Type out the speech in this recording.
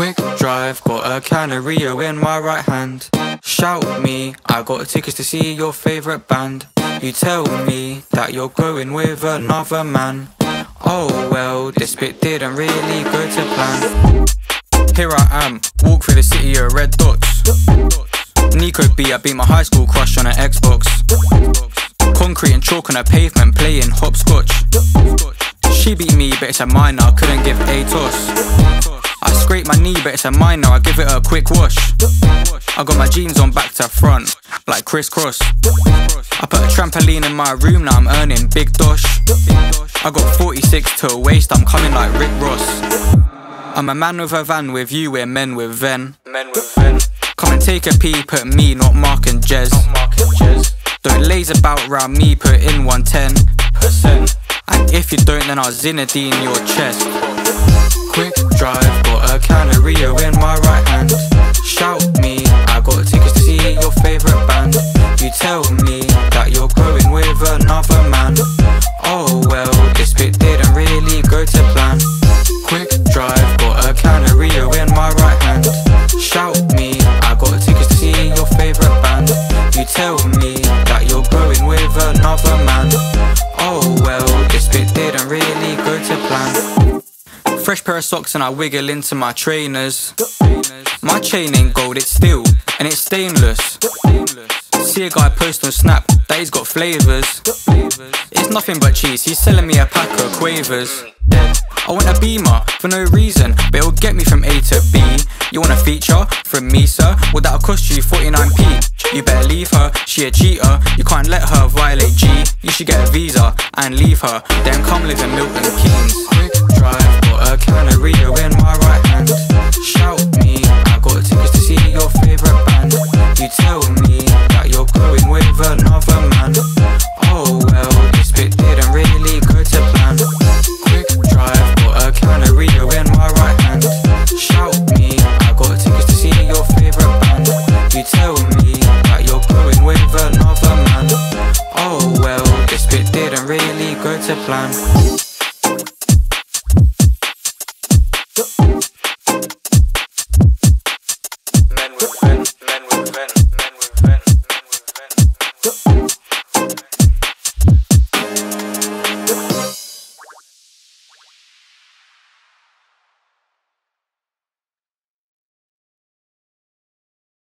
Quick drive, got a can of Rio in my right hand. Shout me, I got tickets to see your favorite band. You tell me that you're going with another man. Oh well, this bit didn't really go to plan. Here I am, walk through the city of red dots. Niko B, I beat my high school crush on an Xbox. Concrete and chalk on a pavement, playing hopscotch. She beat me, but it's a minor, couldn't give a toss. I scrape my knee, but it's a minor, I give it a quick wash. I got my jeans on back to front, like crisscross. I put a trampoline in my room, now I'm earning big dosh. I got 46 to waist, I'm coming like Rick Ross. I'm a man with a van with you, we're men with Ven. Men with Ven. Come and take a peep at me, not Mark and Jez. Don't laze about round me, put in 110%. And if you don't, then I'll Zinedine your chest. Tell me that you're going with another man. Oh well, this bit didn't really go to plan. Quick drive, got a can of Rio in my right hand. Shout me, I got tickets to see your favorite band. You tell me that you're going with another man. Oh well, this bit didn't really go to plan. Fresh pair of socks and I wiggle into my trainers. My chain ain't gold, it's steel and it's stainless. See a guy post on Snap that he's got flavours. It's nothing but cheese, he's selling me a pack of quavers. I want a beamer for no reason, but it'll get me from A to B. You want a feature from me, sir? Well, that'll cost you 49p. You better leave her, she a cheater. You can't let her violate G. You should get a visa and leave her, then come live in Milton Keynes. Go to plan.